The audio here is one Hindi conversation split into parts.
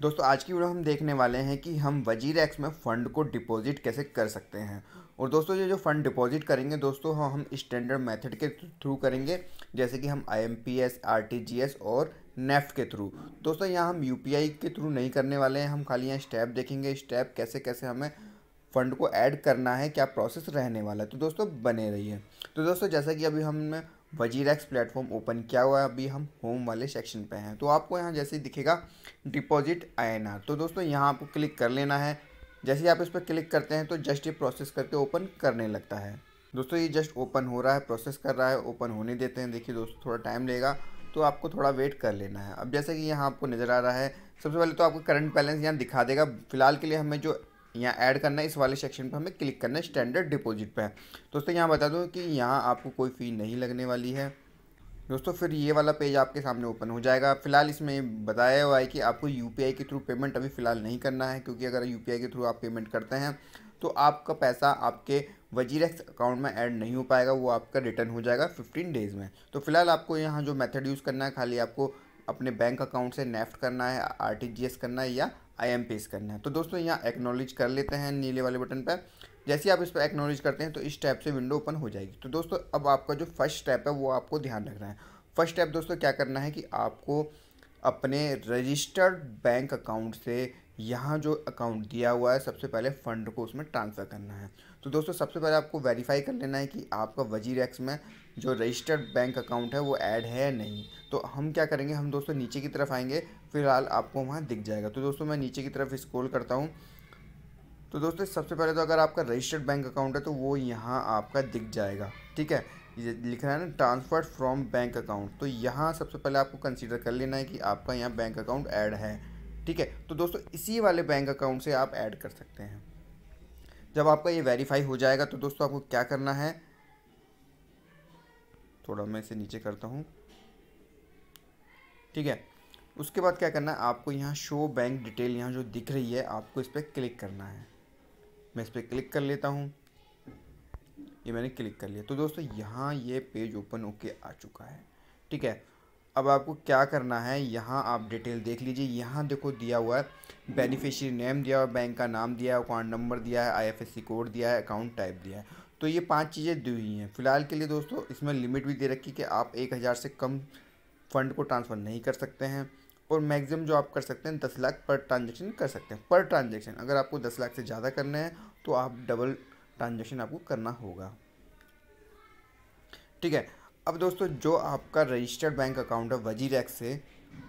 दोस्तों, आज की वीडियो हम देखने वाले हैं कि हम वज़ीर एक्स में फ़ंड को डिपॉजिट कैसे कर सकते हैं। और दोस्तों, ये जो फ़ंड डिपॉजिट करेंगे, दोस्तों हम स्टैंडर्ड मेथड के थ्रू करेंगे, जैसे कि हम I M P S R T G S और नेफ्ट के थ्रू। दोस्तों, यहाँ हम यू पी आई के थ्रू नहीं करने वाले हैं, हम खाली यहाँ स्टेप देखेंगे, स्टेप कैसे कैसे हमें फ़ंड को ऐड करना है, क्या प्रोसेस रहने वाला है। तो दोस्तों, बने रहिए। तो दोस्तों, जैसा कि अभी हमने वज़ीर एक्स प्लेटफॉर्म ओपन किया हुआ है, अभी हम होम वाले सेक्शन पे हैं। तो आपको यहाँ जैसे दिखेगा डिपॉजिट आई तो दोस्तों, यहाँ आपको क्लिक कर लेना है। जैसे ही आप इस पर क्लिक करते हैं तो जस्ट ये प्रोसेस करके ओपन करने लगता है। दोस्तों, ये जस्ट ओपन हो रहा है प्रोसेस कर रहा है ओपन होने देते हैं। देखिए दोस्तों, थोड़ा टाइम लेगा तो आपको थोड़ा वेट कर लेना है। अब जैसे कि यहाँ आपको नज़र आ रहा है, सबसे पहले तो आपको करंट बैलेंस यहाँ दिखा देगा। फ़िलहाल के लिए हमें जो यहाँ ऐड करना है, इस वाले सेक्शन पे हमें क्लिक करना है स्टैंडर्ड डिपॉजिट पे। दोस्तों, यहाँ बता दूँ कि यहाँ आपको कोई फ़ी नहीं लगने वाली है। दोस्तों, फिर ये वाला पेज आपके सामने ओपन हो जाएगा। फ़िलहाल इसमें बताया हुआ है कि आपको यूपीआई के थ्रू पेमेंट अभी फ़िलहाल नहीं करना है, क्योंकि अगर यूपीआई के थ्रू आप पेमेंट करते हैं तो आपका पैसा आपके वज़ीर अकाउंट में ऐड नहीं हो पाएगा, वो आपका रिटर्न हो जाएगा फिफ्टीन डेज़ में। तो फ़िलहाल आपको यहाँ जो मेथड यूज़ करना है, खाली आपको अपने बैंक अकाउंट से नेफ्ट करना है आरटीजीएस करना है या आई एम पेस करना है। तो दोस्तों, यहाँ एक्नॉलेज कर लेते हैं नीले वाले बटन पर जैसे ही आप इस पर एक्नोलेज करते हैं तो इस टैप से विंडो ओपन हो जाएगी। तो दोस्तों, अब आपका जो फ़र्स्ट स्टेप है, वो आपको ध्यान रखना है। फ़र्स्ट स्टेप दोस्तों, क्या करना है कि आपको अपने रजिस्टर्ड बैंक अकाउंट से यहाँ जो अकाउंट दिया हुआ है, सबसे पहले फ़ंड को उसमें ट्रांसफ़र करना है। तो दोस्तों, सबसे पहले आपको वेरीफाई कर लेना है कि आपका वज़ीर एक्स में जो रजिस्टर्ड बैंक अकाउंट है, वो ऐड है या नहीं। तो हम क्या करेंगे, हम दोस्तों नीचे की तरफ़ आएँगे, फ़िलहाल आपको वहाँ दिख जाएगा। तो दोस्तों, मैं नीचे की तरफ़ स्क्रॉल करता हूँ। तो दोस्तों, सबसे पहले तो अगर आपका रजिस्टर्ड बैंक अकाउंट है तो वो यहाँ आपका दिख जाएगा। ठीक है? लिख रहा है ना ट्रांसफ़र फ्रॉम बैंक अकाउंट तो यहाँ सबसे पहले आपको कंसीडर कर लेना है कि आपका यहाँ बैंक अकाउंट ऐड है। ठीक है? तो दोस्तों, इसी वाले बैंक अकाउंट से आप ऐड कर सकते हैं। जब आपका ये वेरीफाई हो जाएगा तो दोस्तों आपको क्या करना है? थोड़ा मैं इसे नीचे करता हूँ। ठीक है? उसके बाद क्या करना है? आपको यहाँ शो बैंक डिटेल यहाँ जो दिख रही है, आपको इस पर क्लिक करना है। मैं इस पर क्लिक कर लेता हूँ। ये मैंने क्लिक कर लिया। तो दोस्तों, यहाँ ये पेज ओपन होके आ चुका है। ठीक है? अब आपको क्या करना है, यहाँ आप डिटेल देख लीजिए। यहाँ देखो दिया हुआ है बेनिफिशियरी नेम दिया हुआ है बैंक का नाम दिया है अकाउंट नंबर दिया है आईएफएससी कोड दिया है अकाउंट टाइप दिया है। तो ये पाँच चीज़ें दी हुई हैं। फ़िलहाल के लिए दोस्तों, इसमें लिमिट भी दे रखी कि आप एक हज़ार से कम फ़ंड को ट्रांसफ़र नहीं कर सकते हैं और मैक्सिमम जो आप कर सकते हैं, दस लाख पर ट्रांजेक्शन कर सकते हैं पर ट्रांजेक्शन अगर आपको दस लाख से ज़्यादा करना है तो आप डबल ट्रांजेक्शन आपको करना होगा। ठीक है अब दोस्तों, जो आपका रजिस्टर्ड बैंक अकाउंट है वज़ीर एक्स से,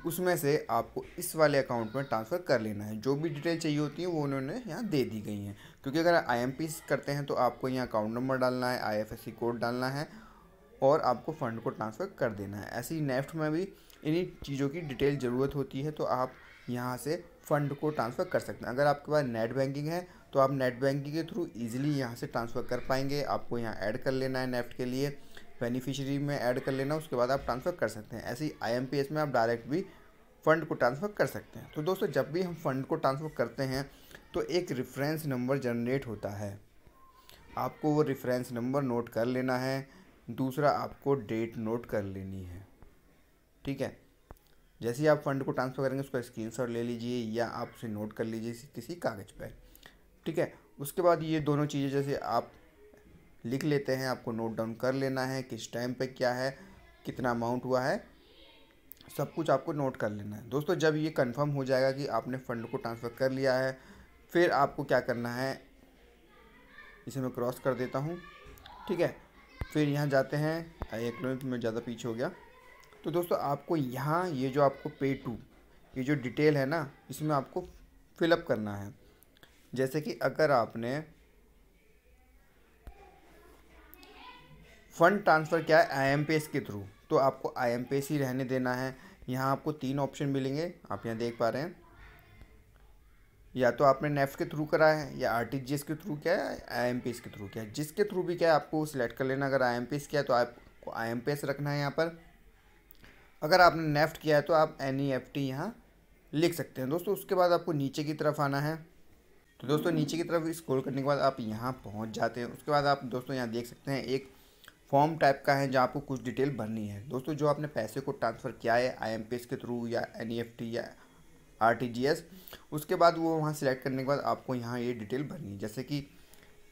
उसमें से आपको इस वाले अकाउंट में ट्रांसफ़र कर लेना है। जो भी डिटेल चाहिए होती है, वो उन्होंने यहाँ दे दी गई हैं। क्योंकि अगर आई करते हैं तो आपको यहाँ अकाउंट नंबर डालना है आईएफएससी कोड डालना है, और आपको फ़ंड को ट्रांसफ़र कर देना है। ऐसे ही नेफ्ट में भी इन्हीं चीज़ों की डिटेल ज़रूरत होती है तो आप यहाँ से फ़ंड को ट्रांसफ़र कर सकते हैं। अगर आपके पास नेट बैंकिंग है तो आप नेट बैंकिंग के थ्रू ईजिली यहाँ से ट्रांसफ़र कर पाएँगे। आपको यहाँ ऐड कर लेना है नेफ्ट के लिए। बेनिफिशियरी में ऐड कर लेना, उसके बाद आप ट्रांसफ़र कर सकते हैं। ऐसे ही आईएमपीएस में आप डायरेक्ट भी फ़ंड को ट्रांसफ़र कर सकते हैं। तो दोस्तों, जब भी हम फ़ंड को ट्रांसफ़र करते हैं तो एक रेफरेंस नंबर जनरेट होता है। आपको वो रेफरेंस नंबर नोट कर लेना है, दूसरा आपको डेट नोट कर लेनी है। ठीक है? जैसे ही आप फ़ंड को ट्रांसफ़र करेंगे, उसका स्क्रीनशॉट ले लीजिए या आप उसे नोट कर लीजिए किसी कागज़ पर। ठीक है? उसके बाद ये दोनों चीज़ें, जैसे आप लिख लेते हैं, आपको नोट डाउन कर लेना है किस टाइम पे क्या है, कितना अमाउंट हुआ है, सब कुछ आपको नोट कर लेना है। दोस्तों, जब ये कंफर्म हो जाएगा कि आपने फ़ंड को ट्रांसफ़र कर लिया है, फिर आपको क्या करना है, इसे मैं क्रॉस कर देता हूँ, ठीक है? फिर यहाँ जाते हैं एक मिनट में ज़्यादा पीछे हो गया। तो दोस्तों, आपको यहाँ ये जो आपको पे टू ये जो डिटेल है ना, इसमें आपको फिलअप करना है। जैसे कि अगर आपने फ़ंड ट्रांसफ़र क्या है? आई एम के थ्रू। तो आपको आई एम ही रहने देना है। यहाँ आपको तीन ऑप्शन मिलेंगे। आप यहाँ देख पा रहे हैं। या तो आपने नेफ्ट के थ्रू करा है, या आरटीजीएस के थ्रू क्या है आई के थ्रू क्या है। जिसके थ्रू भी क्या है, आपको सिलेक्ट कर लेना। अगर आई किया है तो आपको आई रखना है यहाँ पर। अगर आपने नेफ्ट किया है तो आप एन ई एफ़ टी यहाँ लिख सकते हैं। दोस्तों, उसके बाद आपको नीचे की तरफ़ आना है। तो दोस्तों, नीचे की तरफ़ स्क्रॉल करने के बाद आप यहाँ पहुँच जाते हैं। उसके बाद आप दोस्तों यहाँ देख सकते हैं, एक फॉर्म टाइप का है जहाँ आपको कुछ डिटेल भरनी है। दोस्तों, जो आपने पैसे को ट्रांसफ़र किया है आईएमपीएस के थ्रू या एनईएफटी या आरटीजीएस उसके बाद वो वहाँ सिलेक्ट करने के बाद आपको यहाँ ये डिटेल भरनी है। जैसे कि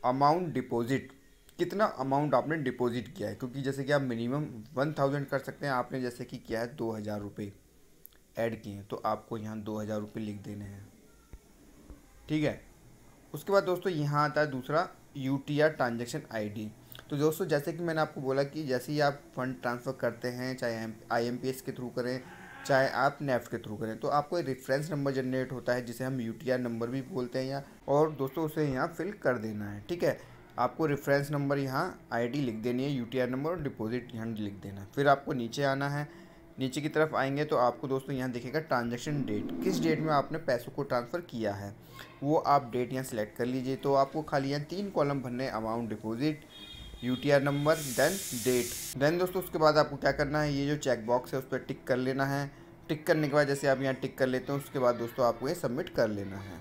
अमाउंट डिपॉजिट, कितना अमाउंट आपने डिपॉजिट किया है? क्योंकि जैसे कि आप मिनिमम वन थाउज़ेंड कर सकते हैं, आपने जैसे कि किया है दो हज़ार रुपये ऐड किए हैं तो आपको यहाँ दो हज़ार रुपये लिख देने हैं। ठीक है? उसके बाद दोस्तों, यहाँ आता है दूसरा U T R transaction I D तो दोस्तों, जैसे कि मैंने आपको बोला कि जैसे ही आप फंड ट्रांसफ़र करते हैं, चाहे आई एम पी एस के थ्रू करें, चाहे आप नेफ्ट के थ्रू करें तो आपको एक रेफरेंस नंबर जनरेट होता है, जिसे हम यू टी आर नंबर भी बोलते हैं या, और दोस्तों, उसे यहाँ फिल कर देना है, ठीक है? आपको रेफरेंस नंबर यहाँ आईडी लिख देनी है यूटीआर नंबर और डिपॉजिट यहाँ लिख देना फिर आपको नीचे आना है, नीचे की तरफ़ आएँगे तो आपको दोस्तों यहाँ दिखेगा ट्रांजेक्शन डेट किस डेट में आपने पैसों को ट्रांसफ़र किया है, वो आप डेट यहाँ सेलेक्ट कर लीजिए। तो आपको खाली यहाँ तीन कॉलम भरने amount deposit UTR number then date then दोस्तों, उसके बाद आपको क्या करना है? ये जो चेक बॉक्स है, उस पर टिक कर लेना है। टिक करने के बाद जैसे आप यहाँ टिक कर लेते हैं, उसके बाद दोस्तों आपको ये सबमिट कर लेना है।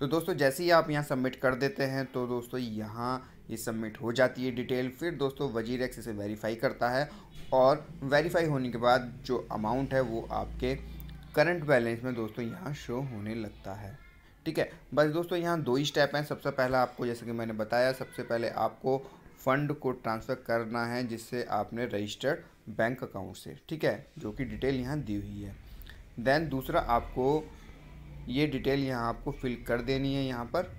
तो दोस्तों, जैसे ही आप यहाँ सबमिट कर देते हैं तो दोस्तों यहाँ ये सबमिट हो जाती है डिटेल फिर दोस्तों, वज़ीर एक्स इसे वेरीफाई करता है और वेरीफाई होने के बाद जो अमाउंट है, वो आपके करंट बैलेंस में दोस्तों यहाँ शो होने लगता है। ठीक है? बस दोस्तों, यहाँ दो ही स्टेप हैं। सबसे पहला आपको, जैसे कि मैंने बताया, सबसे पहले आपको फ़ंड को ट्रांसफ़र करना है, जिससे आपने रजिस्टर्ड बैंक अकाउंट से, ठीक है? जो कि डिटेल यहाँ दी हुई है। देन दूसरा, आपको ये डिटेल यहाँ आपको फिल कर देनी है यहाँ पर।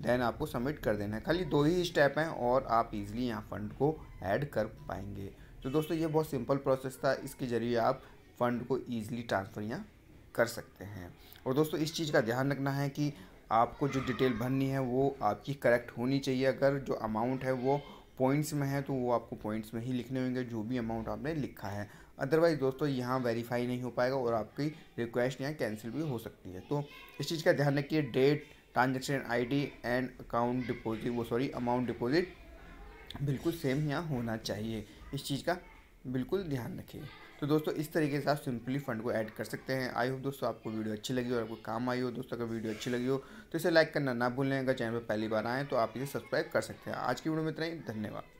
देन आपको सबमिट कर देना है। खाली दो ही स्टेप हैं और आप इजीली यहाँ फ़ंड को ऐड कर पाएँगे। तो दोस्तों, ये बहुत सिंपल प्रोसेस था। इसके ज़रिए आप फ़ंड को ईज़िली ट्रांसफ़र यहाँ कर सकते हैं। और दोस्तों, इस चीज़ का ध्यान रखना है कि आपको जो डिटेल भरनी है, वो आपकी करेक्ट होनी चाहिए। अगर जो अमाउंट है, वो पॉइंट्स में है तो वो आपको पॉइंट्स में ही लिखने होंगे, जो भी अमाउंट आपने लिखा है। अदरवाइज़ दोस्तों, यहाँ वेरीफाई नहीं हो पाएगा और आपकी रिक्वेस्ट यहाँ कैंसिल भी हो सकती है। तो इस चीज़ का ध्यान रखिए, date, transaction ID and account deposit, वो सॉरी, अमाउंट डिपॉजिट बिल्कुल सेम यहाँ होना चाहिए। इस चीज़ का बिल्कुल ध्यान रखिए। तो दोस्तों, इस तरीके से आप सिंपली फंड को ऐड कर सकते हैं। आई होप दोस्तों आपको वीडियो अच्छी लगी और आपको काम आई हो। दोस्तों, अगर वीडियो अच्छी लगी हो तो इसे लाइक करना ना भूलें। अगर चैनल पर पहली बार आएँ तो आप इसे सब्सक्राइब कर सकते हैं। आज की वीडियो में इतना ही। धन्यवाद।